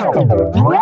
Wow.